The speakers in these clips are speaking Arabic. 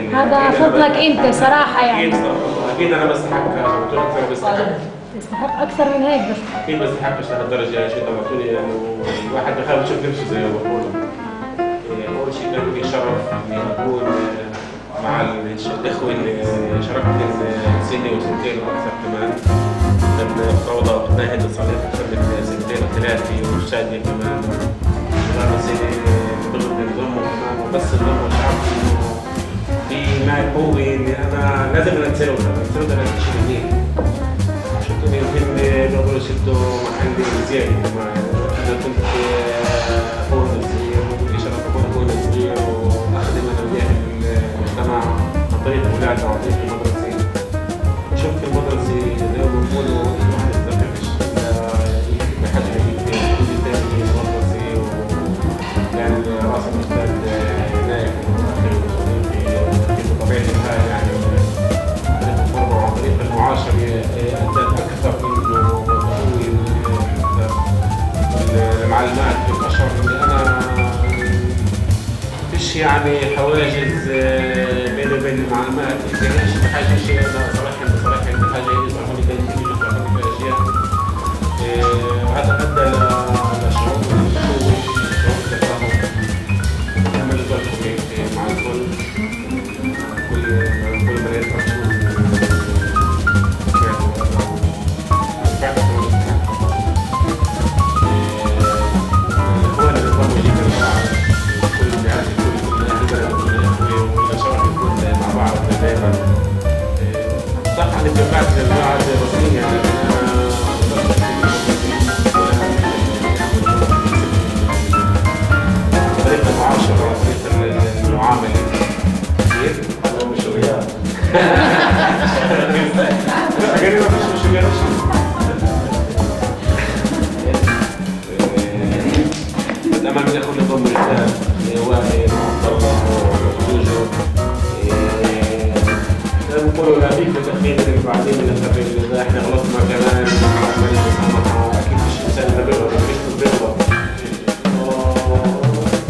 الدنيا هذا فضلك أنت صراحة أكيد يعني أكيد أنا بستحق لك أنا بستحق تستحق أكثر من هيك بس. أكيد بستحقش لهالدرجه شيء طلعتوني لأنه الواحد بخاف يشوف نفسه زي ما بقولوا. إيه، أول شيء كان لي شرف إني أكون مع الإخوة اللي شاركت من سنه وسنتين وأكثر كمان. لما روضه ناهد الصديق خدت سنتين وثلاثه وشاديه كمان. بس بضل بنضموا كمان وبس انه centinaia poi una, andate per una zero una zero da 150.000 120.000 dopo lo scelto anche dei pensieri ma dal punto che fondarsi che c'era proprio un po' di giro accademia del ma per il pubblicato فيش يعني حواجز بيني وبين المعلمات. أنت ليش بحاجة شيء أنا صراحة بصراحة بقولوا لا فيك تأخير بعدين من الخبير إذا إحنا غلطنا كمان ما نسامحه أكيد مش إنسان لا بيغلط مش بيغلط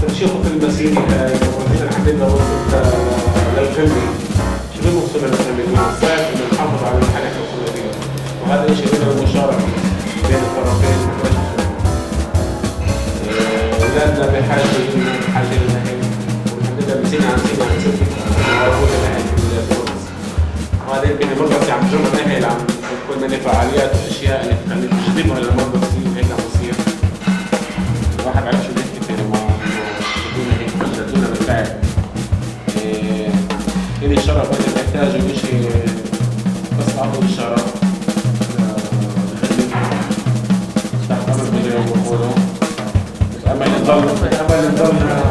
تنشيطه في المسيرة هاي وبعدين لله وصلت شو بدنا نوصل؟ صعب إن نحافظ على اللي وصلنا فيها وهذا شيء من المشاركة بين الطرفين. ولادنا بحاجة بحاجة للأهل والحمد لله مسينا عن سنة عن في الفرص يمكن المدرسة عم تجمع الأهل عم تكون من فعاليات وأشياء اللي تخلي تجذبها للمدرسة هيك عم بصير الواحد عارف شو بيحكي في ما بدون هيك بدون بالفعل إلي شرف أنا بحتاجه شيء بس أعطوا الشرف. تحت مدير بقوله أمل نضل أمل نضل